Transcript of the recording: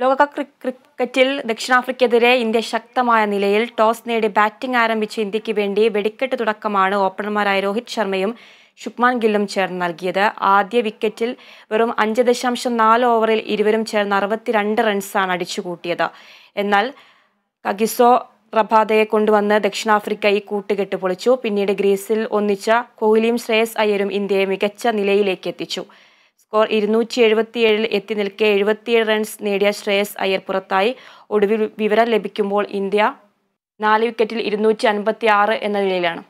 ലോകകപ്പ് ക്രിക്കറ്റിൽ ദക്ഷിണാഫ്രിക്കെതിരെ ഇന്ത്യ ശക്തമായ നിലയിൽ ടോസ് നേടി ബാറ്റിംഗ് ആരംഭിച്ച ഇന്ത്യയ്ക്ക് വേണ്ടി വെടിക്കെട്ട് തുടക്കമാണ് ഓപ്പണർമാരായ രോഹിത് ശർമ്മയും ശുഭ്മാൻ ഗില്ലും ചേർന്ന് നൽകിയത്. ആദ്യ വിക്കറ്റിൽ വെറും അഞ്ച് ദശാംശം നാല് ഓവറിൽ ഇരുവരും ചേർന്ന് അറുപത്തിരണ്ട് റൺസാണ് അടിച്ചുകൂട്ടിയത്. എന്നാൽ കഗിസോ റബാദയെ കൊണ്ടുവന്ന് ദക്ഷിണാഫ്രിക്ക ഈ കൂട്ടുകെട്ട് പൊളിച്ചു. പിന്നീട് ഗ്രീസിൽ ഒന്നിച്ച കോഹ്ലിയും ശ്രേയസ് അയ്യരും ഇന്ത്യയെ മികച്ച നിലയിലേക്ക് എത്തിച്ചു. സ്കോർ ഇരുന്നൂറ്റി എഴുപത്തിയേഴിൽ എത്തി നിൽക്കെ എഴുപത്തിയേഴ് റൺസ് നേടിയ ശ്രേയസ് അയ്യർ പുറത്തായി. ഒടുവിൽ വിവരം ലഭിക്കുമ്പോൾ ഇന്ത്യ നാല് വിക്കറ്റിൽ ഇരുന്നൂറ്റി അൻപത്തി ആറ് എന്ന നിലയിലാണ്.